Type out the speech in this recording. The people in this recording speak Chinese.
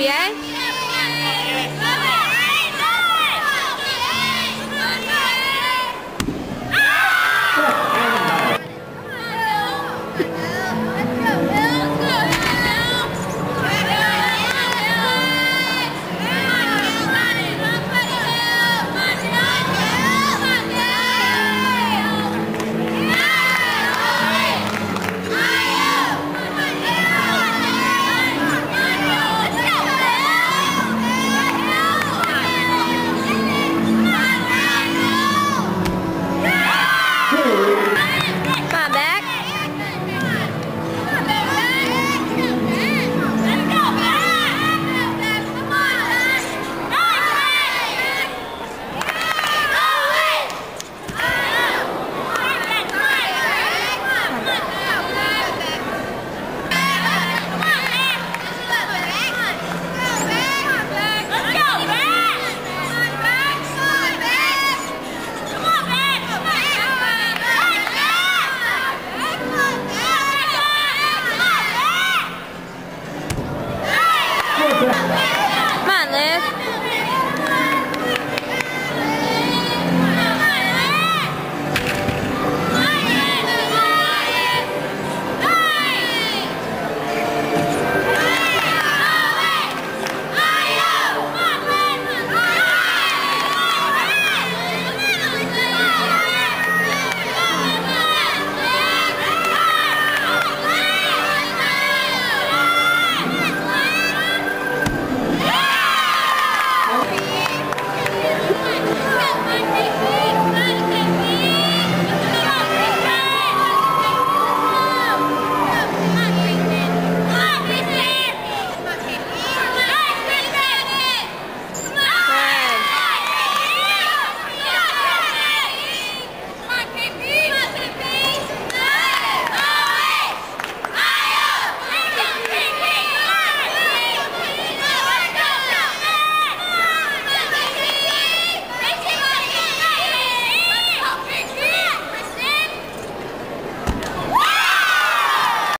别。